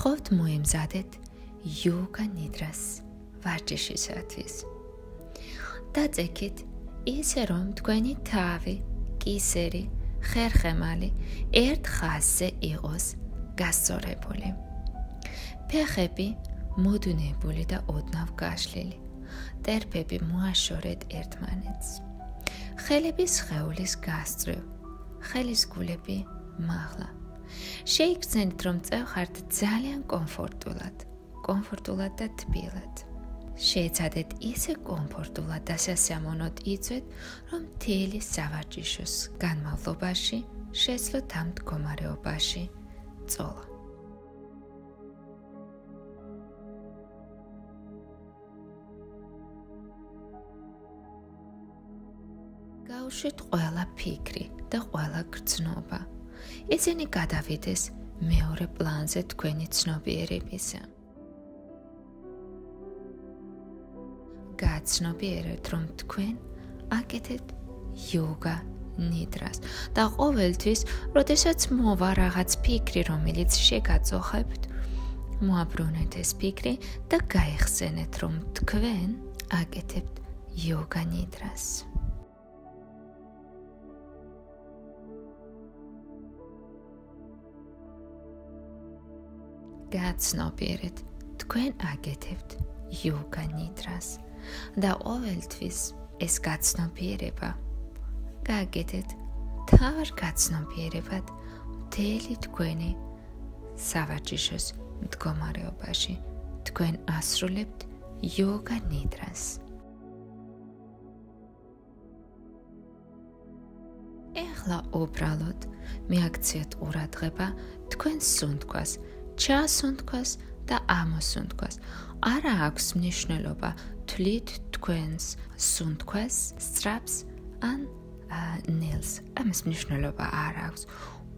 გითხოვთ მოემზადეთ იოგა ნიდრას ვარჯიშისათვის. დაწეკით ისე რომ თქვენი თავი, კისერი, ხერხემალი ერთ ხაზზე იყოს გასწორებული. ფეხები მოდუნებული და ოდნავ გაშლილი. ტერფები მოაშორეთ ერთმანეთს. ხელები სხეულის გასწრევ. ხელის გულები მაღლა. შეიგრძნეთ რომ წევხართ ძალიან კომფორტულად, კომფორტულად და თბილად. შეეცადეთ ისე კომფორტულად და სასიამოვნოდ იწვეთ, რომ თელი სავარჯიშოს განმავლობაში შეძლოთ ამ მდგომარეობაში წოლა. გაუშვით ყველა ფიქრი და ყველა გრძნობა. ისინი გადავიდეს მეორე პლანზე თქვენი ცნობიერებისა. გაცნობიერეთ, რომ თქვენ აკეთეთ იოგა ნიდრას და ყოველთვის, როდესაც მოვა რაღაც ფიქრი, რომელიც შეგაწოხებთ, მოაბრუნეთ ეს ფიქრი და გაიხსენეთ, რომ თქვენ აკეთებთ იოგა ნიდრას. გაცნობიერეთ. თქვენ აკეთებთ იოგა ნიდრას და ყოველთვის ეს გაცნობიერება. გააკეთეთ თავარ გაცნობიერებად მთელი თქვენი სავარჯიშოს მდგომარეობაში. თქვენ ასრულებთ იოგა ნიდრას ეხლა უბრალოდ მიაქციეთ ყურადღება თქვენ სუნთქვას ჩასუნთქვას და ამოსუნთქვას. არა აქვს მნიშვნელობა თვლით თქვენს სუნთქვას, სტრაპს ან ნილს. ამას მნიშვნელობა არ აქვს.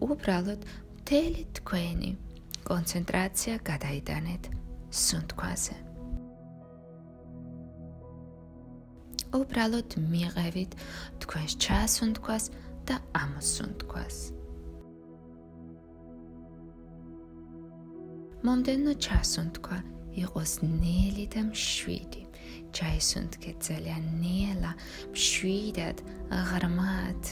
უბრალოდ მთელი თქვენი კონცენტრაცია გადაიტანეთ სუნთქვაზე. უბრალოდ მიიღებით თქვენს ჩასუნთქვას და ამოსუნთქვას. მომდენო ჩასუნთქვა იყოს ნელი და მშვიდი. ჩაისუნთქეთ ძალიან ნელა, მშვიდად, ღრმად.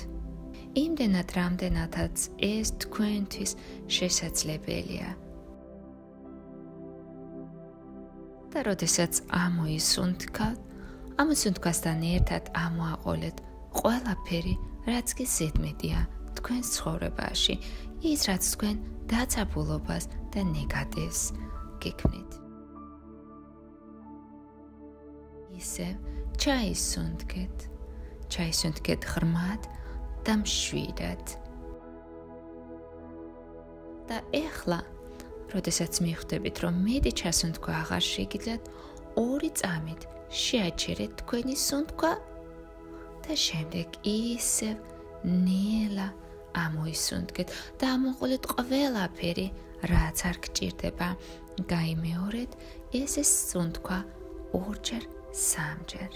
იმდენად რამდენადაც ეს თქვენთვის შესაძლებელია. და როდესაც ამოისუნთქავთ, ამოსუნთქვასთან ერთად ამოაყოლეთ ყველაფერი, რაც კი ზედმეტია თქვენ ცხოვრებაში, ის რაც თქვენ დაცაბულობას და ნეგატივს გიქნით. ისე ჩაისუნთქეთ. ჩაისუნთქეთ ღრმად და მშვიდად. და ეხლა, როდესაც მიხვდებით, რომ მედი ჩასუნთქვა აღარ შეგიძლიათ, ორი წამით შეაჩერეთ თქვენი სუნთქვა და შემდეგ ისე ნელა ამოისუნთქეთ და ამოყოლეთ ყველაფერი, რაც არ გჭირდება. გაიმეორეთ ეს ეს სუნთქვა ორჯერ, სამჯერ.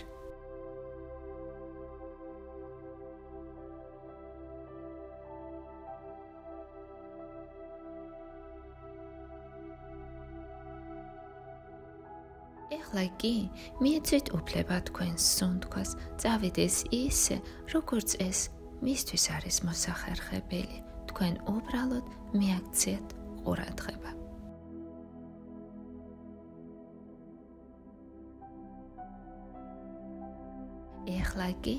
ეხლა კი მიეცეთ უფლება თქვენ სუნთქვას, წავიდეს ისე, როგორც ეს მისთვის არის მოსახერხებელი. თქვენ უბრალოდ მიაქციეთ ყურადღება. ეხლა კი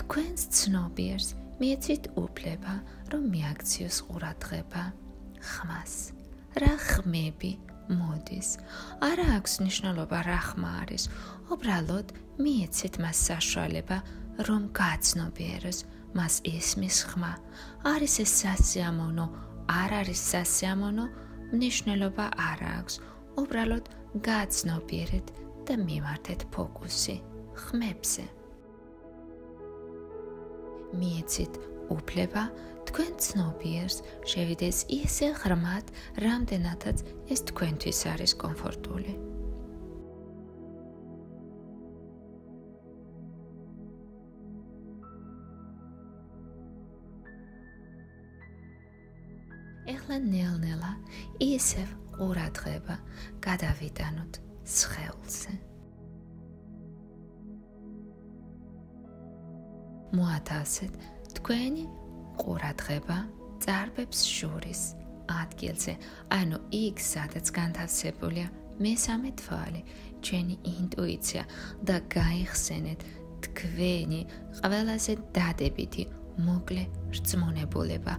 თქვენს ცნობიერს მიეცით უფლება, რომ მიაქციოს ყურადღება ხმას. რა ხმები მოდის? არა აქვს ნიშნულობა რა ხმა არის. უბრალოდ მიეცით მას საშუალება, რომ გაცნობიეროს მას ისმის ხმა. არის ეს სასიამოვნო, არ არის სასიამოვნო, მნიშვნელობა არ აქვს. უბრალოდ გაცნობიერეთ და მიმართეთ ფოკუსი ხმებზე. მიეცით უფლება თქვენ ცნობიერს შევიდეს ისე ღრმად, რამდენადაც ეს თქვენთვის არის კომფორტული. ისევ ყურადღება გადავიტანოთ სხეულზე. მოათავსეთ თქვენი ყურადღება წარბებს შორის ადგილზე, ანუ იქ, სადაც განთავსებულია მესამე თვალი, ჩვენი ინტუიცია და გაიხსენეთ თქვენი ყველაზე დადებითი მოკლე რწმუნებულება.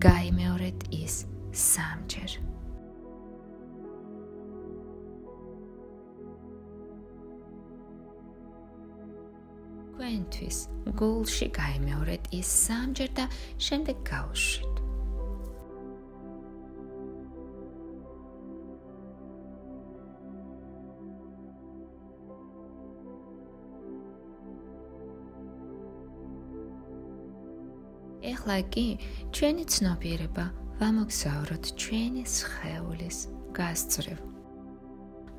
გაიმეორეთ ის სამჯერ. თქვენთვის გულში გაიმეორეთ ის სამჯერ და შემდეგ გაუშვით. ეხლა კი ჩვენი ცნობიერება ვამოგზაუროთ ჩვენი სხეულის გასწრებ.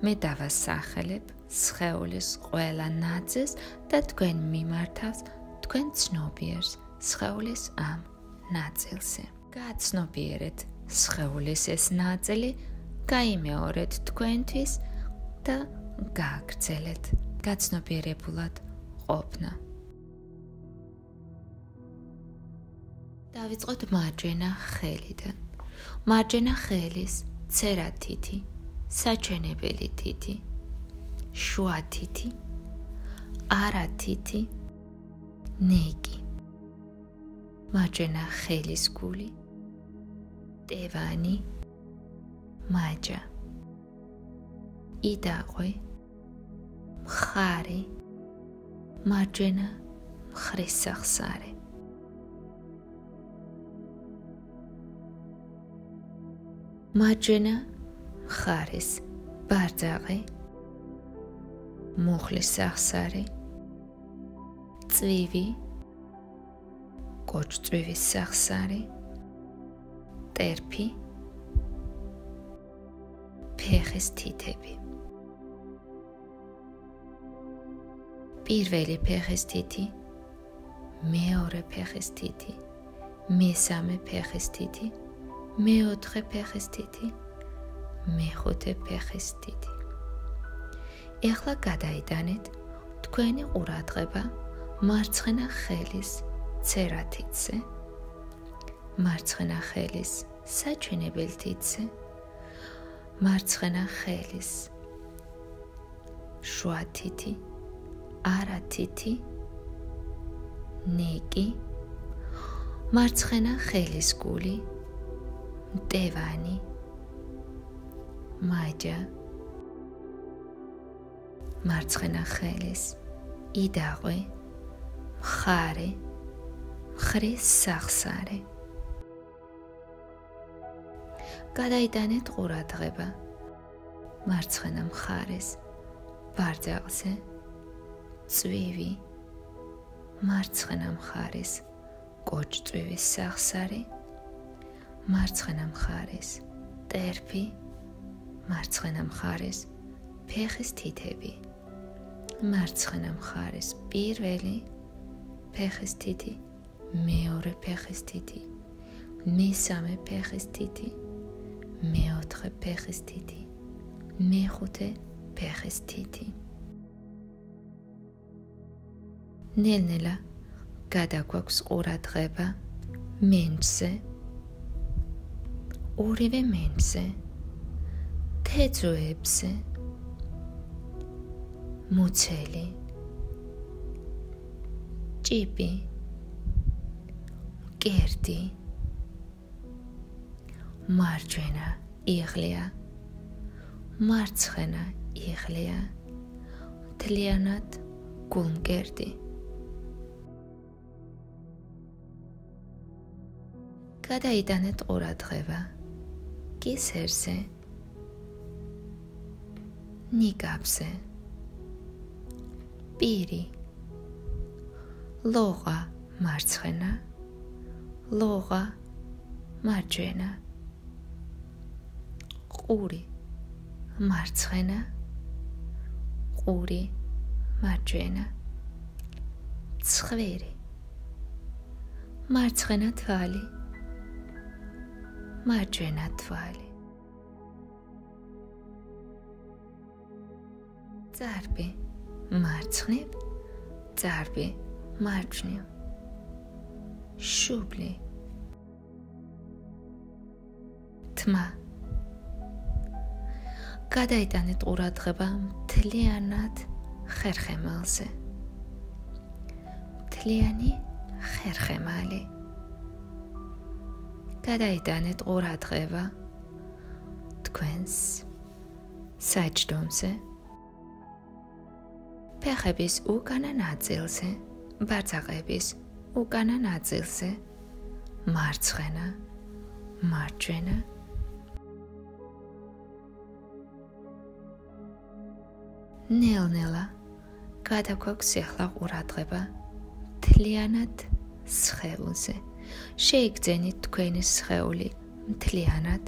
მე დავასახელებ სხეულის ყველა ნაწილს და თქვენ მიმართავს თქვენ ცნობიერს სხეულის ამ ნაწილზე. გაცნობიერეთ სხეულის ეს ნაწილი, გაიმეორეთ თქვენთვის და გააგრძელეთ გაცნობიერებულად ყოფნა. დავიწყოთ მარჯვენა ხელიდან. მარჯვენა ხელის ცერა თითი, საჩვენებელი თითი, შუა თითი, არა თითი, ნეგი. მარჯვენა ხელის გული, ტევანი, მაჯა. იდაღვე, მხარი, მარჯვენა მხრის სახსარე. მარჯვენა ხარის ბარძაღი მუხლის სახსარი. წვივი. კოჭწვივის სახსარი. ტერფი. ფეხის თითები. პირველი ფეხის თითი. მეორე ფეხის თითი. მესამე ფეხის თითი. მეოთხე ფეხის თითი, მეხუთე ფეხის თითი. ეხლა გადაიტანეთ თქვენი ყურადღება მარცხენა ხელის ცერათიცზე, მარცხენა ხელის საჩვენებელ თითზე, მარცხენა ხელის შუა თითი, არა თითი, ნეკი, მარცხენა ხელის გული, მტევანი მაჯა. მარცხენა ხელის იდაღვე მხარე ხრის სახსარე. გადაიტანეთ ყურადღება მარცხენა მხარეს ბარძალზე წვივი. მარცხენა მხარეს კოჭწვივის სახსარი მარცხენა მხარეს ტერფი მარცხენა მხარეს ფეხის თითები. მარცხენა მხარეს პირველი ფეხის თითი მეორე ფეხის თითი მესამე ფეხის თითი მეოთხე ფეხის თითი მეხუთე ფეხის თითი. ნელ-ნელა გადაგვაქვს ყურადღება მენჩზე ორივე მენზე თეძოებზე მუცელი ჭიპი კერდი მარჯვენა იღლია მარცხენა იღლია თლიანად გულმკერდი. გადაიტანეთ ყურადღება. კისერზე ნიკაბზე პირი. ლოღა მარცხენა. ლოღა მარჯვენა. ყური მარცხენა. ყური მარჯვენა. ცხვირი მარცხენა თვალი. მარჯვენა თვალი ძარბი. მარცხნივ ძარბი მარჯვნივ. შუბლი. თმა. გადაიტანეთ ყურადღება მთლიანად ხერხემალზე. მთლიანი ხერხემალი. გადაიტანეთ ყურადღება თქვენს საჯდომზე ფეხების უკანა ნაწილზე ბარცაყების უკანა ნაწილზე მარცხენა მარჯვენა. ნელ-ნელა გადაგვაქვს ახლა ყურადღება მთლიანად სხეულზე. შეიგძენით თქვენი სხეული მთლიანად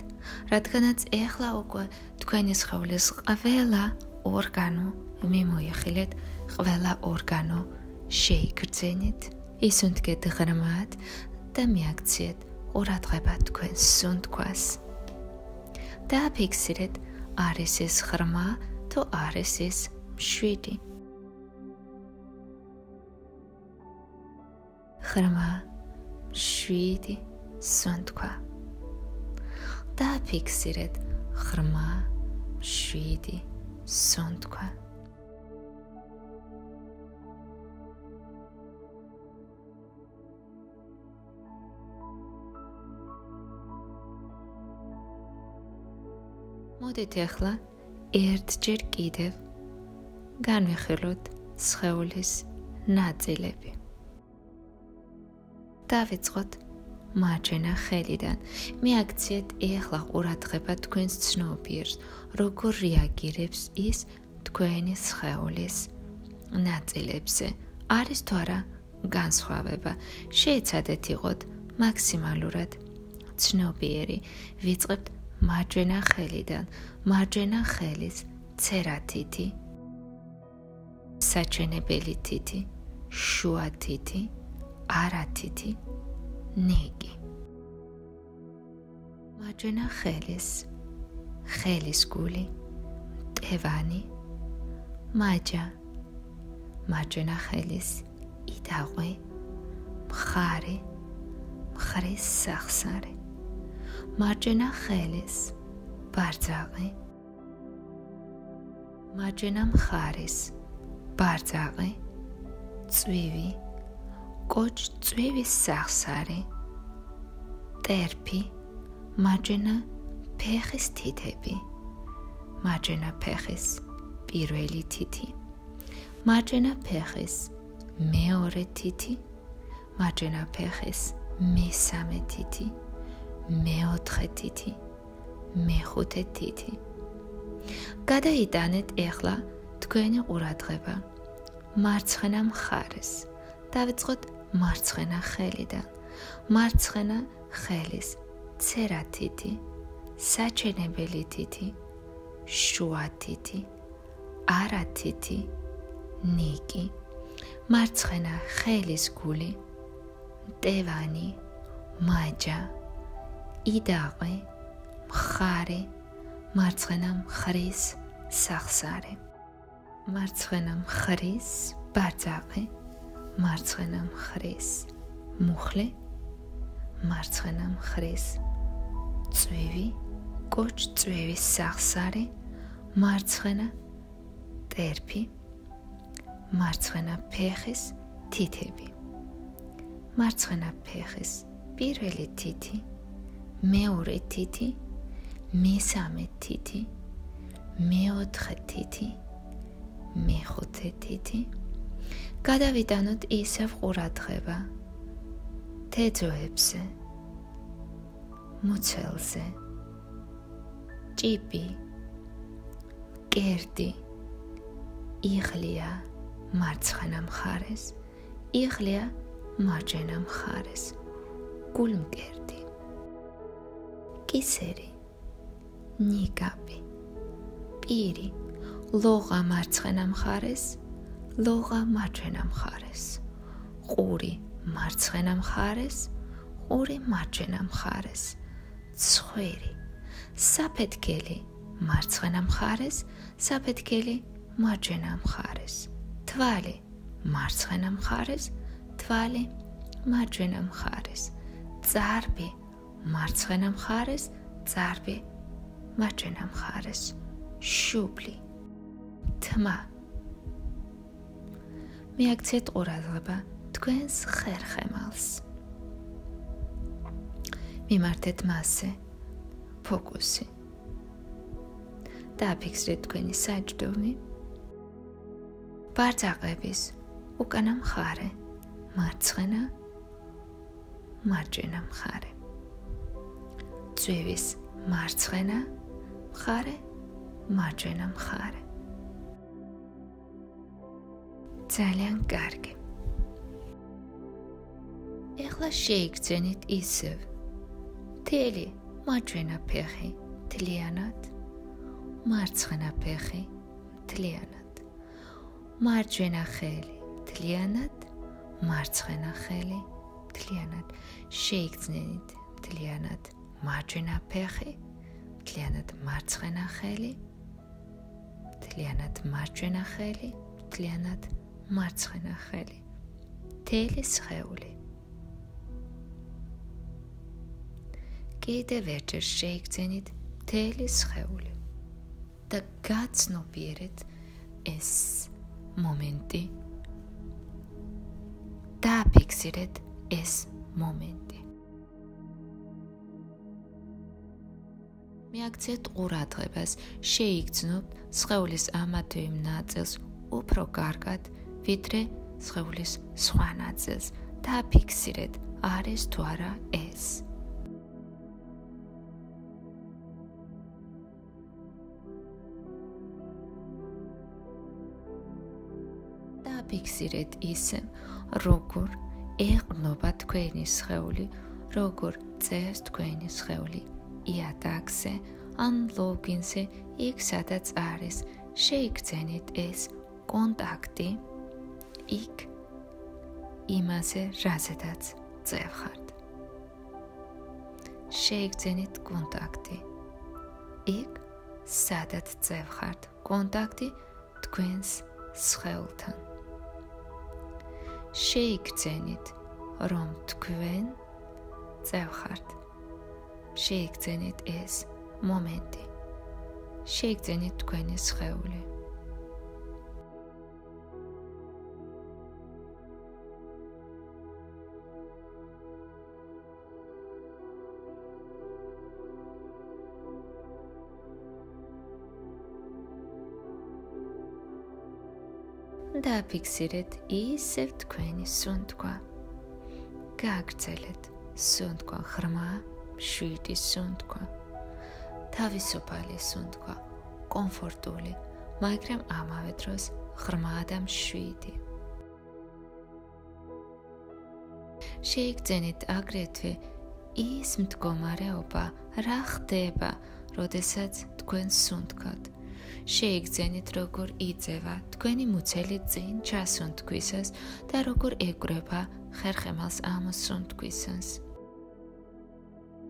რადგანაც ახლა უკვე თქვენი სხეულის ყველა ორგანო მიმოიხილეთ ყველა ორგანო. შეიგრძენით ისუნთქეთ ღრმად და მიაქციეთ ყურადღება თქვენს სუნთქვას. და ფიქსირეთ არის ეს ღრმა თუ არის ეს მშვიდი. ღრმა მშვიდი სუნთქვა. და ფიქსირეთ ღრმა მშვიდი სუნთქვა მოდით ახლა ერთჯერ კიდევ განვიხილოთ სხეულის ნაწილები. დავიწყოთ მარჯვენა ხელიდან. მიაქციეთ ახლა ყურადღება თქვენს ცნობიერს, როგორ რეაგირებს ის თქვენი სხეულის ნაწილებზე. არის თუ არა განსხვავება? შეეცადეთ იყოთ მაქსიმალურად ცნობიერი. ვიწყებთ მარჯვენა ხელიდან, მარჯვენა ხელის ცერათითი, საჩვენებელი თითი, შუა თითი, არათითი, ნიგი. მარჯვენა ხელის ხელის გული, ტევანი, მაჯა, მარჯვენა ხელის იდაღვი, მხარი, მხრის სახსარი. მარჯვენა ხელის ბარძაყი მარჯვენა მხარის ბარძაყი წვივი კოჭ წვივის სახსარი ტერფი მარჯვენა ფეხის თითები. მარჯვენა ფეხის პირველი თითი. მარჯვენა ფეხის მეორე თითი. მარჯვენა ფეხის მესამე თითი მეოთხე თითი, მეხუთე თითი. გადაიტანეთ ახლა თქვენი ყურადღება მარცხენა მხარეს. დავიწყოთ მარცხენა ხელიდან. მარცხენა ხელის ცერა თითი, საჩენებელი თითი, შუა თითი, არა თითი, ნიკი. მარცხენა ხელის გული, ტევანი, მაჯა, იდაყვე მხარე მარცხენა მხრის სახსარე. მარცხენა მხრის ბარძაყე მარცხენა მხრის მუხლე მარცხენა მხრის წვევი კოჭ წვევის სახსარე მარცხენა ტერფი მარცხენა ფეხის თითები. მარცხენა ფეხის პირველი თითი მეორე თითი, მესამე თითი, მეოთხე თითი, მეხუთე თითი. გადავიტანოთ ისევ ყურადღება თეძოებზე, მუცელზე, ჭიპი, კერდი, იღლია მარცხენა მხარეს, იღლია მარჯვენა მხარეს, გულმკერდი. კისერი ნიკაპი პირი ლოღა მარცხენა მხარეს ლოღა მარჯვენა მხარეს ყური მარცხენა მხარეს ყური მარჯვენა მხარეს ცხვირი საფეთქელი მარცხენა მხარეს საფეთქელი მარჯვენა მხარეს თვალი მარცხენა მხარეს თვალი მარჯვენა მხარეს წარბი მარცხენა მხარეს წარბი მარჯვენა მხარეს. შუბლი. თმა. მიაქცეთ ყურადღება თქვენს ხერხემალს. მიმართეთ მასზე. ფოკუსი. დააფიქსრეთ თქვენი საჯდომი. ბარძაყების უკანა მხარე. მარცხენა მარჯვენა მხარე ძვივის მარცხენა მხარე მარჯვენა მხარე. ძალიან კარგი. ეხლა შეიგრძენით ისევ. თელი მარჯვენა ფეხი თლიანად. მარცხენა ფეხი თლიანად. მარჯვენა ხელი თლიანად. მარცხენა ხელი თლიანად. შეიგრძნით თლიანად მარჯვენა ფეხი თლიანად მარცხენა ხელი თლიანად მარჯვენა ხელი თლიანად მარცხენა ხელი. თელი სხეული. კიდევ ერთხელ შეიგრძენით თელი სხეული და გაცნობიერეთ ეს მომენტი. და ფიქსირეთ ეს მომენტი მიაქცეთ ყურადღებას. შეიგრძნობთ სხეულის ამათვე ნაწილს უფრო კარგად ვიდრე სხეულის სხვა ნაწილს და ფიქსირეთ არის თუ არა ეს. ფიქსირეთ ისე, როგორ ეყნობა თქვენი სხეული, როგორ წეს თქვენი სხეული იატაკზე ან ლოგინზე, იქ სადაც არის. შეიგრძენით ეს კონტაქტი იქ იმაზე, რაზედაც წევხართ. შეიგრძენით კონტაქტი იქ სადაც წევხართ. კონტაქტი თქვენს სხეულთან. შეიგძენით, რომ თქვენ წევხართ. შეიგძენით ეს მომენტი. შეიგძენით თქვენი სხეული. და ფიქსირეთ ისევ თქვენი სუნთქვა. გააგრძელეთ სუნთქვა ღრმა, შვიდი სუნთქვა. თავისუფალი სუნთქვა, კომფორტული, მაგრამ ამავე დროს ღრმა და შვიდი. შეიგძენით აგრეთვე ის მდგომარეობა, რა ხდება, როდესაც თქვენ სუნთქავთ. შეიგძენით როგორ იწევა თქვენი მუცელი წინ ჩასუნთქვისას და როგორ ეკრება ხერხემალს ამ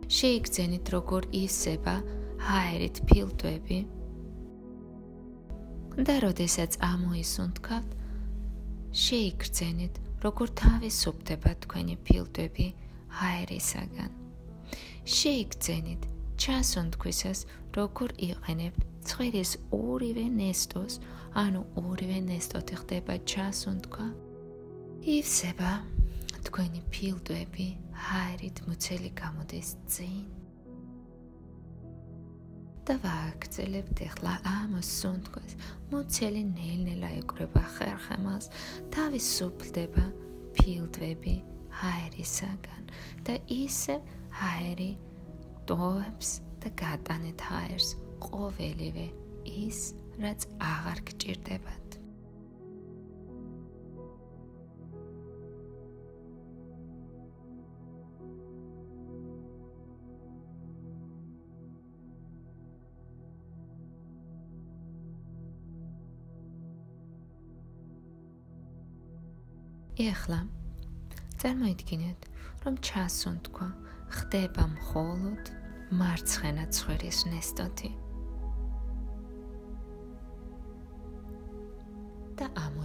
შეიგძენით როგორ ისება ჰაერით ფილტვები და როდესაც ამოისუნთქავთ შეიგძენით როგორ თავისუფდება თქვენი ფილტვები ჰაერისაგან. შეიგძენით ჩასუნთქვისას როგორ იყენებთ ცხვირის ორივე ნესტოს, ანუ ორივე ნესტოთი ხდება ჩასუნთქვა. ივსება თქვენი ფილტვები ჰაერით მუცელი გამოდის წინ. და ვაგრძელებთ ახლა ამ სუნთქვას. მუცელი ნელ-ნელა ეკრება ხერხემალს, თავისუფლდება ფილტვები ჰაერისაგან და ისე ჰაერი ტოვებს და გატანეთ ჰაერს ყოველივე ის, რაც აღარ გჭირდებათ. ეხლა წარმოიდგინეთ, რომ ჩასუნთქვა ხდება მხოლოდ მარცხენა ცხვირის ნესტოთი.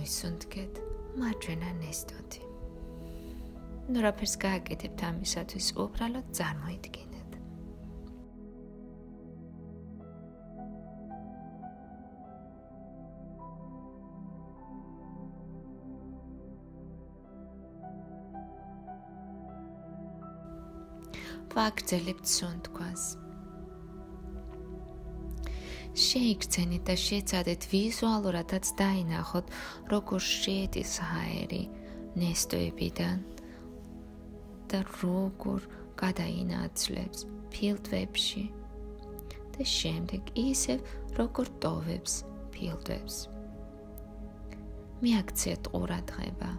მოვისუნთქეთ მარჯვენა ნესტოთი. ნუ რაფერს გააკეთებთ ამისათვის უბრალოდ წარმოიდგინეთ. ვაგრძელებთ სუნთქვას. შეიგრძენით და შეცადეთ ვიზუალურადაც დაინახოთ, როგორ შედის აერი ნესტოებიდან და როგორ გადაინაცვლებს ფილტვებში და შემდეგ ისევ როგორ ტოვებს ფილტვებს. მიაქციეთ ყურადღება.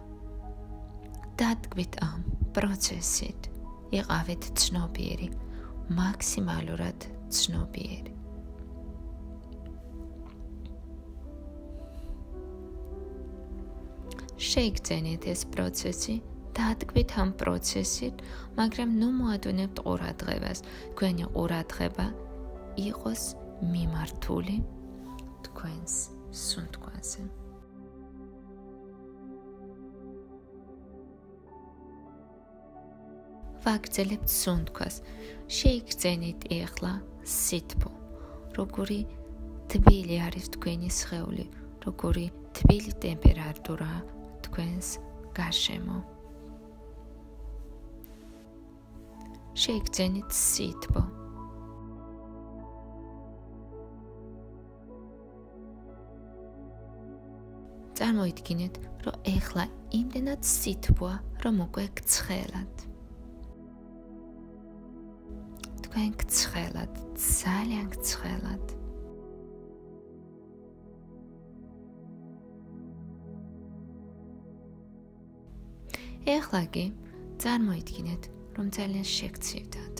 დადგმით ამ პროცესით. იყავით ცნობიერი, მაქსიმალურად ცნობიერი. შეიგრძენეთ ეს პროცესი, დადგმით ამ პროცესით, მაგრამ ნუ მოადუნებთ ყურადღებას. თქვენი ყურადღება იყოს მიმართული თქვენს სუნთქვაზე. ვაგრძელებთ სუნთქვას. შეიგრძენით ეხლა სითბო. როგორი თბილი არის თქვენი სხეული, როგორი თბილი ტემპერატურა თქვენს გარშემო. შეიგრძენით სითბო. წარმოიდგინეთ, რომ ეხლა იმდენად სითბოა, რომ უკვე გცხელად. თქვენ გცხელად, ძალიან გცხელად. ეხლა კი წარმოიდგინეთ, რომ ძალიან შეგცივდათ.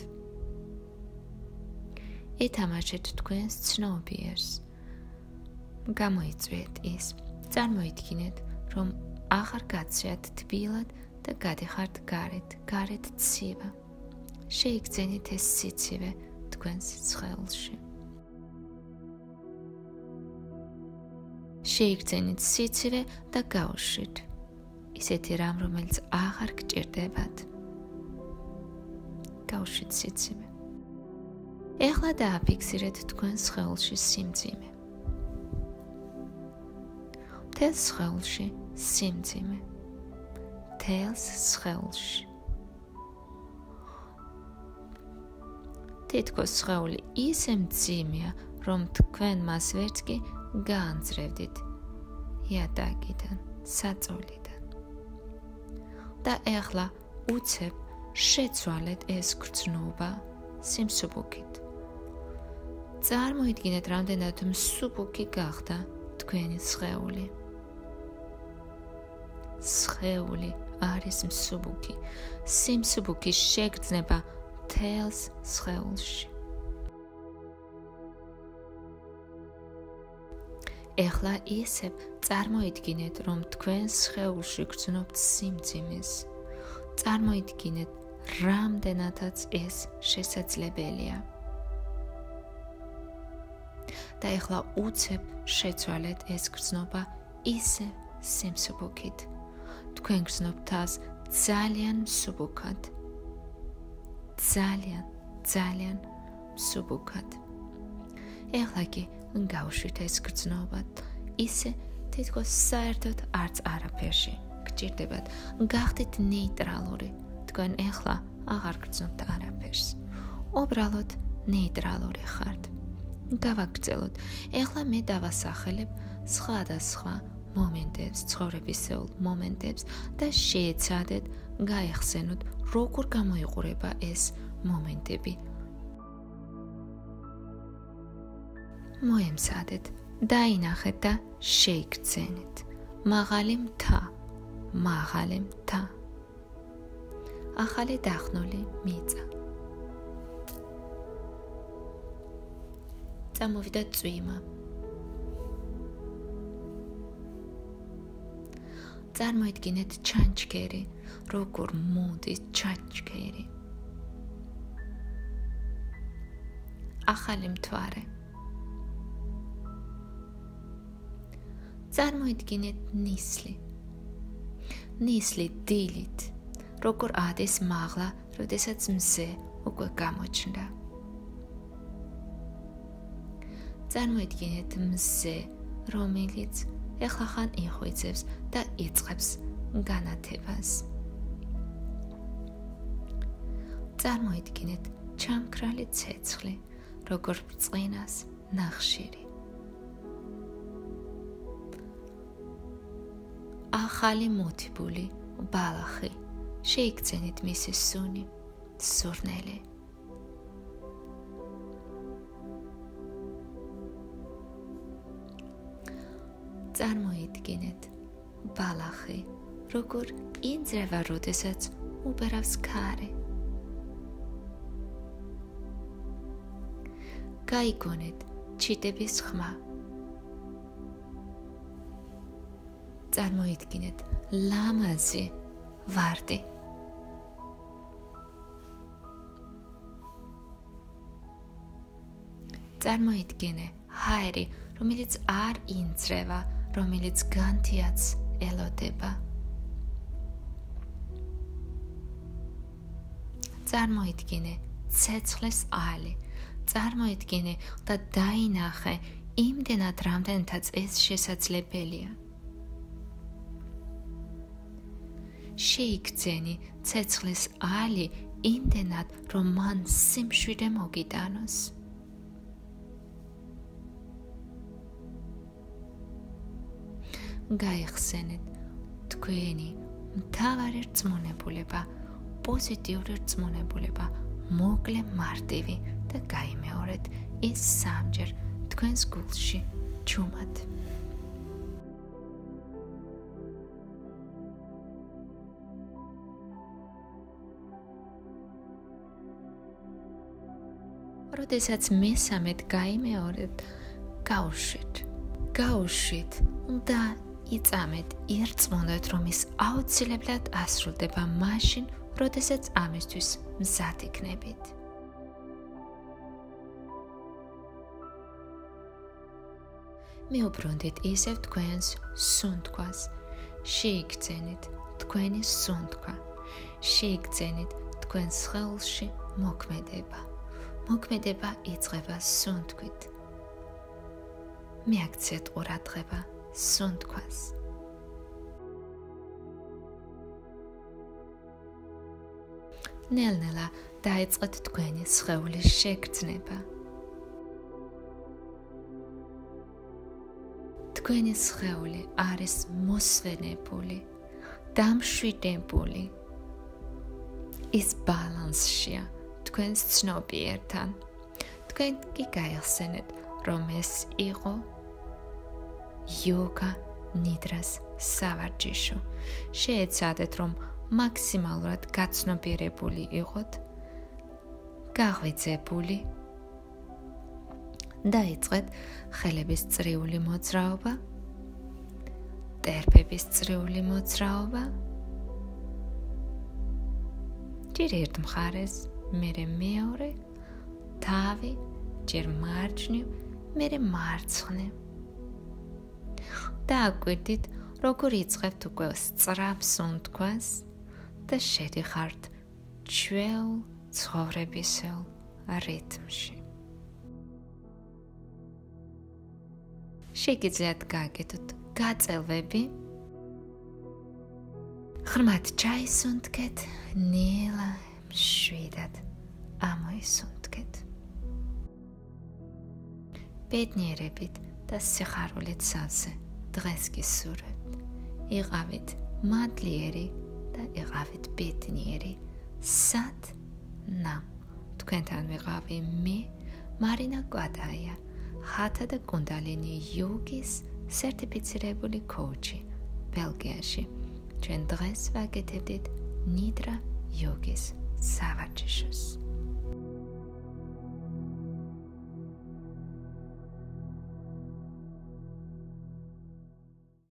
ეთამაშეთ თქვენს ცნობიერს. გამოიწვიეთ ის. წარმოიდგინეთ, რომ აღარ გაცვიათ თბილად და გადიხართ გარეთ, გარეთ ცივა. შეიგრძენით ეს სიცივე თქვენს ცხელში. შეიგრძენით სიცივე და გაუშვით. ისეთი რამ, რომელიც აღარ გჭირდებათ. გაუშვით სიცივე. ეხლა დააფიქსირეთ თქვენ სხეულში სიმძიმე. თელს სხეულში სიმძიმე. თელს სხეულში თითქოს სხეული ისე მძიმეა, რომ თქვენ მას ვერც კი გაანძრევდით იატაკიდან, საწოლიდან. და ეხლა უცებ შეცვალეთ ეს გრძნობა სიმსუბუქით. წარმოიდგინეთ, რამდენად მსუბუქი გახდა თქვენი სხეული. სხეული არის მსუბუქი. სიმსუბუქის შეგრძნება თელს სხეულში. ეხლა ისევ წარმოიდგინეთ, რომ თქვენ სხეულში გრძნობთ სიმძიმეს. წარმოიდგინეთ, რამდენადაც ეს შესაძლებელია. და ეხლა უცებ შეცვალეთ ეს გრძნობა ისე სიმსუბუქით. თქვენ გრძნობთ თავს ძალიან მსუბუქად. ძალიან ძალიან სუბუქად. ეხლა კი გავშვით ეს გრძნობა. ისე თითქოს საერთოდ არც არაფერში გჭირდებათ. გახდეთ ნეიტრალური. თქვენ ეხლა აღარ გრძნობთ არაფერს. უბრალოდ ნეიტრალური ხართ. გავაგრძელოთ. ეხლა მე დავასახელებ სხვადასხვა მომენტებს, ცხოვრებისეულ მომენტებს და შეეცადეთ გაიხსენოთ როგორ გამოიყურება ეს მომენტები. მოემსადეთ, დაინახეთ და შეიგრძენეთ. მაღალი მთა, მაღალი მთა. ახალი დახნული მიწა. წამოვიდა წვიმა. წარმოიდგინეთ ჩანჩქერი. როგორ მოდის ჩაჩქერი ახალი მთვარე წარმოიდგინეთ ნისლი. ნისლი დილით, როგორ ადეს მაღლა, როდესაც მზე უკვე გამოჩნდა. წარმოიდგინეთ მზე, რომელიც ეხლა ხან იხვიცებს და იწყებს განათებას. წარმოიდგინეთ ჩამქრალი ცეცხლი, როგორ ბრწყინას ნახშირი. ახალი მოტიბული ბალახი შეიქცენით მისი სუნი სურნელი წარმოიდგინეთ. ბალახი როგორ ინძრევა როდესაც უბერავს ქარი გაიგონეთ ჩიტების ხმა. წარმოიდგინეთ ლამაზი ვარდი. წარმოიდგინე ჰაერი რომელიც არ ინძრევა რომელიც განთიაც ელოდება. წარმოიდგინე ცეცხლის ალი. წარმოიდგინე და დაინახე იმდენად რამდენთაც ეს შესაძლებელია. შეიქცენი ცეცხლის ალი იმდენად, რომ მან სიმშვიდე მოგიტანოს. გაიხსენეთ თქვენი მთავარი რწმუნებულება, პოზიტიური რწმუნებულება, მოკლე მარტივი და გაიმეორეთ ის სამჯერ თქვენს გულში ჩუმად. როდესაც მესამედ გაიმეორეთ, გაუშვით. გაუშვით და იწამეთ, ირწმუნდეთ, რომ ის აუცილებლად ასრულდება მაშინ, როდესაც ამისთვის მზად იქნებით. მეუბრუნდით ისევ თქვენს სუნთქვას. შეიგრძენით თქვენი სუნთქვა. შეიგრძენით თქვენს ხელში მოქმედება. მოქმედება იწება სუნთქვით. მიაქცეთ ყურადღება სუნთქვას. ნელ-ნელა დაიწყეთ თქვენი სხეულის შეგრძნება. თქვენი სხეული არის მოსვენებული, დამშვიდებული. ის ბალანსშია. თქვენს ცნობიერთან. თქვენ კი გაიხსენეთ, რომ ეს იყო იოგა ნიდრას სავარჯიშო. შეეცადეთ, რომ მაქსიმალურად გაცნობიერებული იყოთ. გაღვიძებული დაიწყეთ ხელების წრიული მოძრაობა. ტერფების წრიული მოძრაობა. ჯერ ერთ მხარეს მერე მეორე თავი ჯერ მარჯვნივ მერე მარცხნივ და აკვირდით როგორ იწყებთ უკვე სწრაფ სუნთქვას და შედიხართ ჩვეულ ცხოვრებისელ რიტმში შეგიძლიათ გაკეთოთ გაწელვები. ხრმათ ჩაისუნთქეთ ნელა შვიდად ამოისუნთქეთ. ბედნიერებით და სიხარულით სავსე დღეს გისურვებთ. იყავით მადლიერი და იყავით ბედნიერი. სად ნა თქვენთან ვიყავი მე მარინა კვადაია ხათა და კუნდალინი იოგის სერტიფიცირებული კოუჩი ბელგიაში ჩვენ დღეს ვაკეთებდით ნიდრა იოგის სავარჯიშოს.